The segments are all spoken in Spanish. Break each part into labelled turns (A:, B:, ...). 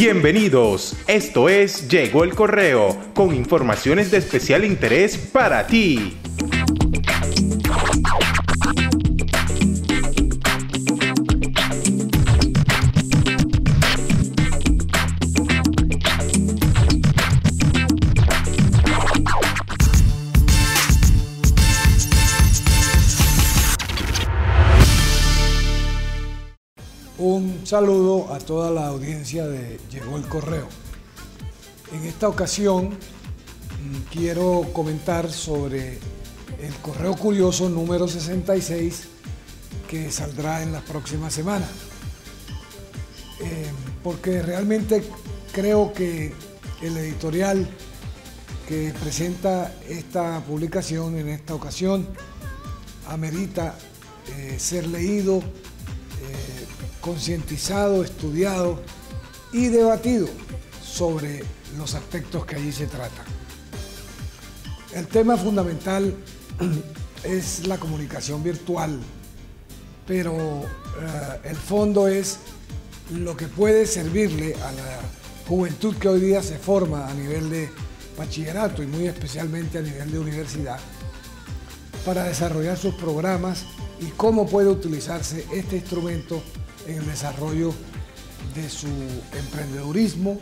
A: Bienvenidos, esto es Llegó el Correo, con informaciones de especial interés para ti.
B: Un saludo a toda la audiencia de Llegó el Correo. En esta ocasión mm, quiero comentar sobre el Correo Curioso número 66 que saldrá en las próximas semanas. Eh, porque realmente creo que el editorial que presenta esta publicación en esta ocasión amerita eh, ser leído concientizado, estudiado y debatido sobre los aspectos que allí se tratan. El tema fundamental es la comunicación virtual, pero eh, el fondo es lo que puede servirle a la juventud que hoy día se forma a nivel de bachillerato y muy especialmente a nivel de universidad para desarrollar sus programas y cómo puede utilizarse este instrumento en el desarrollo de su emprendedurismo.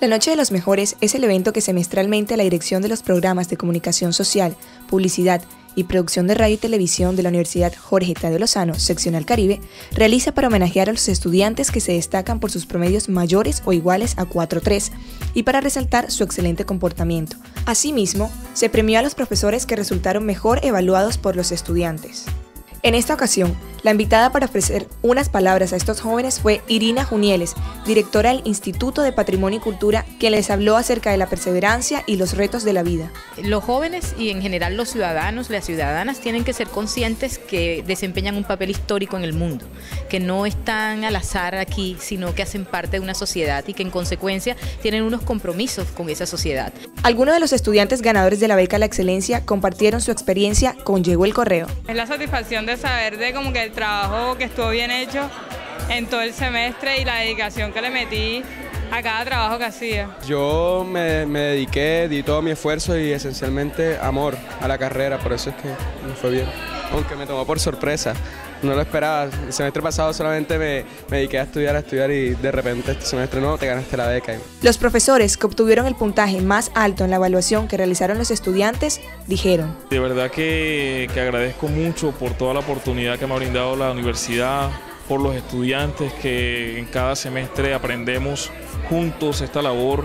C: La Noche de los Mejores es el evento que semestralmente la Dirección de los Programas de Comunicación Social, Publicidad y Producción de Radio y Televisión de la Universidad Jorge Tadeo Lozano, seccional Caribe, realiza para homenajear a los estudiantes que se destacan por sus promedios mayores o iguales a 4.3 y para resaltar su excelente comportamiento. Asimismo, se premió a los profesores que resultaron mejor evaluados por los estudiantes. En esta ocasión, la invitada para ofrecer unas palabras a estos jóvenes fue Irina Junieles, directora del Instituto de Patrimonio y Cultura, quien les habló acerca de la perseverancia y los retos de la vida.
D: Los jóvenes y en general los ciudadanos, las ciudadanas, tienen que ser conscientes que desempeñan un papel histórico en el mundo, que no están al azar aquí, sino que hacen parte de una sociedad y que en consecuencia tienen unos compromisos con esa sociedad.
C: Algunos de los estudiantes ganadores de la beca a la excelencia compartieron su experiencia con Llegó el Correo.
E: Es la satisfacción de saber de como que el trabajo que estuvo bien hecho en todo el semestre y la dedicación que le metí a cada trabajo que hacía.
F: Yo me, me, dediqué, di todo mi esfuerzo y esencialmente amor a la carrera, por eso es que me fue bien. Aunque me tomó por sorpresa, no lo esperaba. El semestre pasado solamente me, me, dediqué a estudiar, a estudiar y de repente este semestre no, te ganaste la beca.
C: Los profesores que obtuvieron el puntaje más alto en la evaluación que realizaron los estudiantes dijeron.
G: De verdad que, que agradezco mucho por toda la oportunidad que me ha brindado la universidad, por los estudiantes que en cada semestre aprendemos juntos esta labor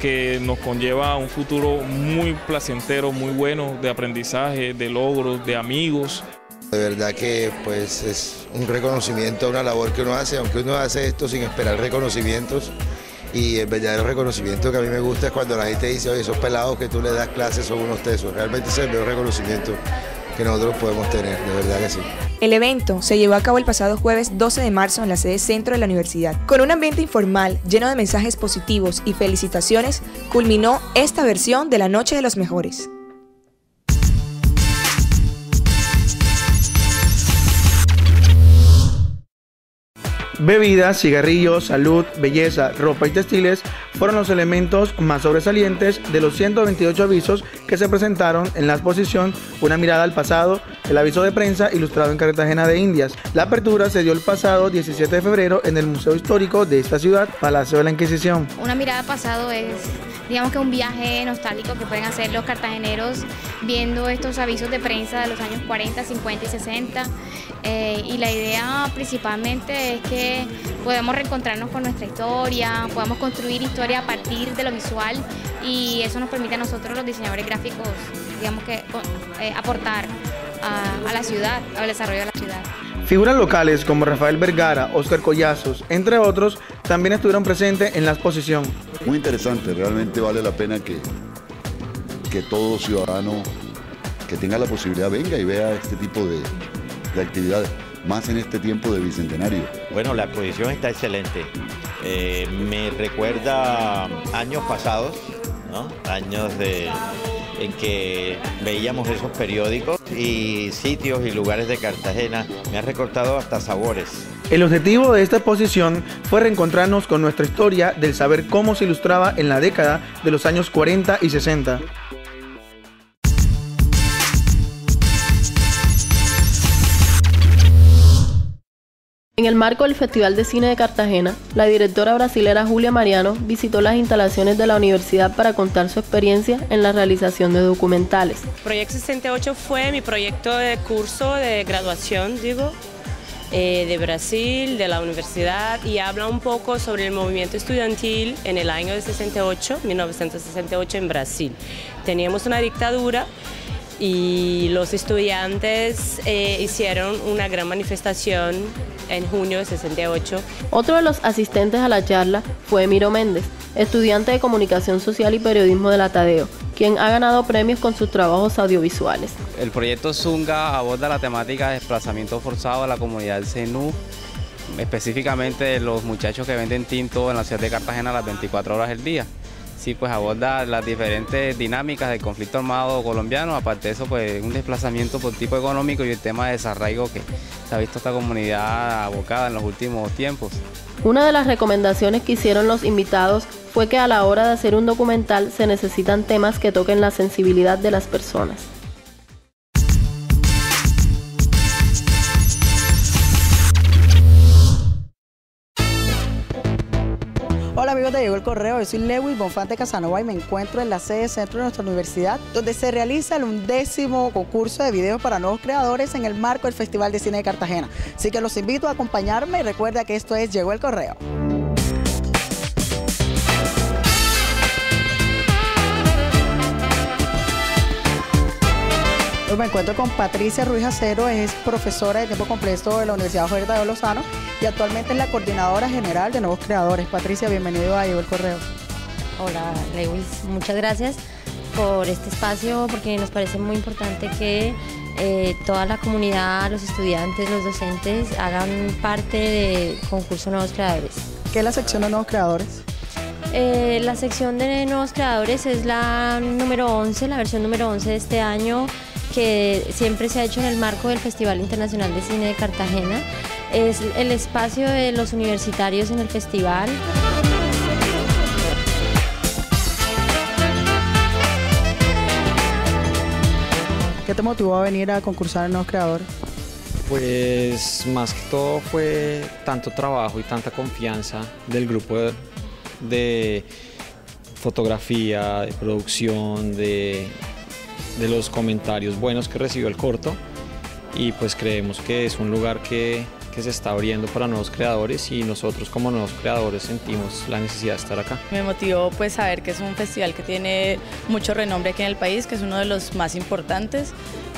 G: que nos conlleva a un futuro muy placentero, muy bueno de aprendizaje, de logros, de amigos.
H: De verdad que pues es un reconocimiento a una labor que uno hace, aunque uno hace esto sin esperar reconocimientos. Y el verdadero reconocimiento que a mí me gusta es cuando la gente dice, oye, esos pelados que tú le das clases son unos tesos. Realmente es el mejor reconocimiento que nosotros podemos tener, de verdad que sí.
C: El evento se llevó a cabo el pasado jueves 12 de marzo en la sede centro de la universidad. Con un ambiente informal, lleno de mensajes positivos y felicitaciones, culminó esta versión de la Noche de los Mejores.
I: Bebidas, cigarrillos, salud, belleza, ropa y textiles fueron los elementos más sobresalientes de los 128 avisos que se presentaron en la exposición Una mirada al pasado, el aviso de prensa ilustrado en Cartagena de Indias. La apertura se dio el pasado 17 de febrero en el Museo Histórico de esta ciudad, Palacio de la Inquisición.
J: Una mirada al pasado es, digamos que un viaje nostálgico que pueden hacer los cartageneros viendo estos avisos de prensa de los años 40, 50 y 60. Eh, y la idea principalmente es que podemos reencontrarnos con nuestra historia, podemos construir historia a partir de lo visual y eso nos permite a nosotros los diseñadores gráficos, digamos que eh, aportar a, a la ciudad, al desarrollo de la ciudad.
I: Figuras locales como Rafael Vergara, Oscar Collazos, entre otros, también estuvieron presentes en la exposición.
K: Muy interesante, realmente vale la pena que, que todo ciudadano que tenga la posibilidad venga y vea este tipo de, de actividades, más en este tiempo de bicentenario.
L: Bueno, la exposición está excelente. Eh, me recuerda años pasados, años en que veíamos esos periódicos y sitios y lugares de Cartagena. Me ha recortado hasta sabores.
I: El objetivo de esta exposición fue reencontrarnos con nuestra historia del saber cómo se ilustraba en la década de los años 40 y 60.
M: En el marco del Festival de Cine de Cartagena, la directora brasilera Julia Mariano visitó las instalaciones de la universidad para contar su experiencia en la realización de documentales.
N: Proyecto 68 fue mi proyecto de curso de graduación, digo, eh, de Brasil, de la universidad, y habla un poco sobre el movimiento estudiantil en el año de 68, 1968 en Brasil. Teníamos una dictadura y los estudiantes eh, hicieron una gran manifestación en junio de 68.
M: Otro de los asistentes a la charla fue Emiro Méndez, estudiante de Comunicación Social y Periodismo de la Tadeo, quien ha ganado premios con sus trabajos audiovisuales.
O: El proyecto Zunga aborda la temática de desplazamiento forzado a la comunidad del CENU, específicamente los muchachos que venden tinto en la ciudad de Cartagena las 24 horas del día sí pues aborda las diferentes dinámicas del conflicto armado colombiano, aparte de eso pues un desplazamiento por tipo económico y el tema de desarraigo que se ha visto esta comunidad abocada en los últimos tiempos.
M: Una de las recomendaciones que hicieron los invitados fue que a la hora de hacer un documental se necesitan temas que toquen la sensibilidad de las personas.
P: Llegó el Correo, yo soy Lewis Bonfante Casanova y me encuentro en la sede centro de nuestra universidad, donde se realiza el undécimo concurso de videos para nuevos creadores en el marco del Festival de Cine de Cartagena. Así que los invito a acompañarme y recuerda que esto es Llegó el Correo. Hoy me encuentro con Patricia Ruiz Acero, es profesora de tiempo completo de la Universidad Jorge de Lozano y actualmente es la coordinadora general de nuevos creadores. Patricia, bienvenido a Llegó el Correo.
Q: Hola, Lewis, muchas gracias por este espacio porque nos parece muy importante que eh, toda la comunidad, los estudiantes, los docentes hagan parte del concurso Nuevos Creadores.
P: ¿Qué es la sección de Nuevos Creadores?
Q: Eh, la sección de Nuevos Creadores es la número 11, la versión número 11 de este año que siempre se ha hecho en el marco del Festival Internacional de Cine de Cartagena. Es el espacio de los universitarios en el festival.
P: ¿Qué te motivó a venir a concursar en Nuevos Creadores?
R: Pues más que todo fue tanto trabajo y tanta confianza del grupo de, de fotografía, de producción, de, de los comentarios buenos que recibió el corto y pues creemos que es un lugar que, que, se está abriendo para nuevos creadores y nosotros como nuevos creadores sentimos la necesidad de estar acá.
S: Me motivó pues saber que es un festival que tiene mucho renombre aquí en el país, que es uno de los más importantes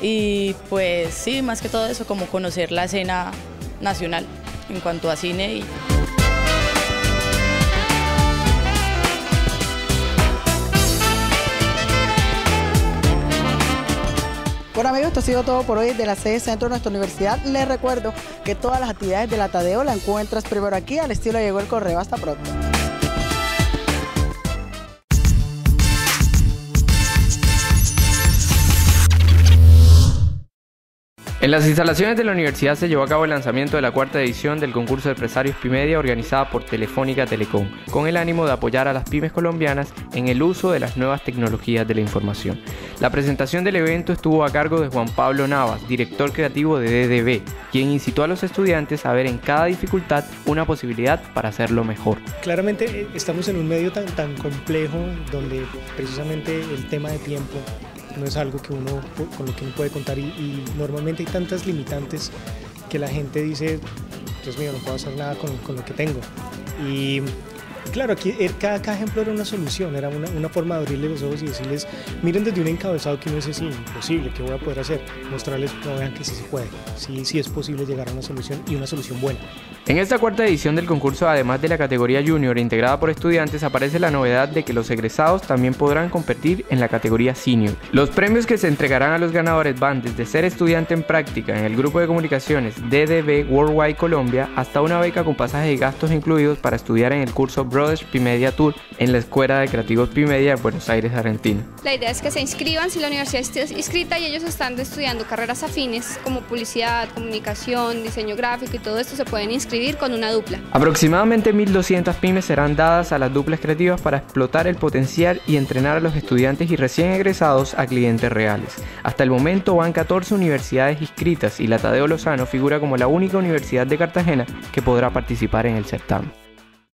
S: y pues sí, más que todo eso como conocer la escena nacional en cuanto a cine y
P: esto ha sido todo por hoy de la sede centro de nuestra universidad. Les recuerdo que todas las actividades de la Tadeo la encuentras primero aquí, al estilo Llegó el Correo. Hasta pronto.
T: En las instalaciones de la universidad se llevó a cabo el lanzamiento de la cuarta edición del concurso de empresarios Pimedia organizada por Telefónica Telecom, con el ánimo de apoyar a las pymes colombianas en el uso de las nuevas tecnologías de la información. La presentación del evento estuvo a cargo de Juan Pablo Navas, director creativo de DDB, quien incitó a los estudiantes a ver en cada dificultad una posibilidad para hacerlo mejor.
U: Claramente eh, estamos en un medio tan, tan complejo donde precisamente el tema de tiempo no es algo que uno, con lo que uno puede contar y, normalmente hay tantas limitantes que la gente dice, Dios mío, no puedo hacer nada con, con lo que tengo. Y claro, aquí er, cada, ejemplo era una solución, era una, forma de abrirle los ojos y decirles, miren desde un encabezado que no es así, imposible, ¿qué voy a poder hacer? Mostrarles, no vean que sí se puede, sí, sí es posible llegar a una solución y una solución buena.
T: En esta cuarta edición del concurso, además de la categoría junior integrada por estudiantes, aparece la novedad de que los egresados también podrán competir en la categoría senior. Los premios que se entregarán a los ganadores van desde ser estudiante en práctica en el grupo de comunicaciones DDB Worldwide Colombia hasta una beca con pasajes y gastos incluidos para estudiar en el curso Brothers Pimedia Tour en la Escuela de Creativos Pimedia en Buenos Aires, Argentina.
S: La idea es que se inscriban si la universidad está inscrita y ellos están estudiando carreras afines como publicidad, comunicación, diseño gráfico y todo esto se pueden inscribir con una dupla.
T: Aproximadamente 1.200 pymes serán dadas a las duplas creativas para explotar el potencial y entrenar a los estudiantes y recién egresados a clientes reales. Hasta el momento van 14 universidades inscritas y la Tadeo Lozano figura como la única universidad de Cartagena que podrá participar en el certamen.